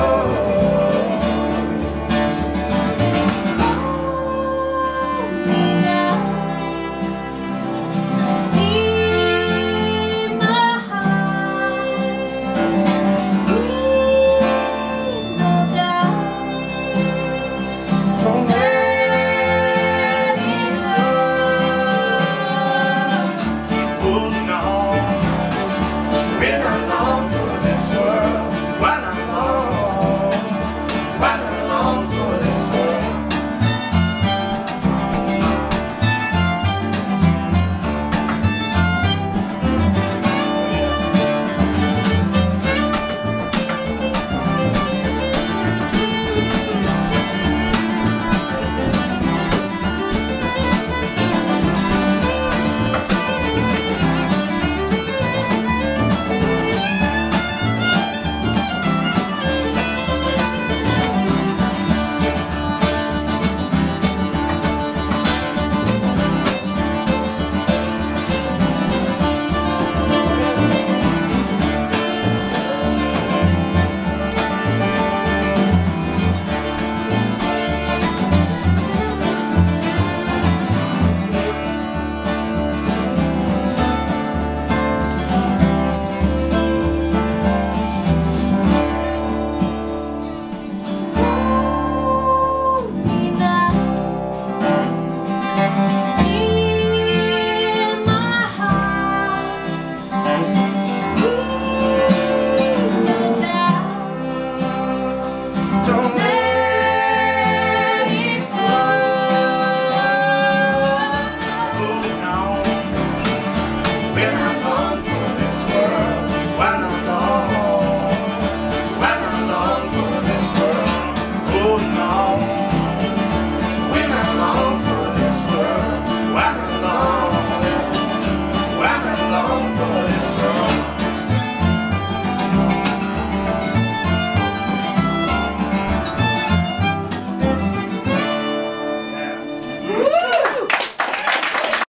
oh.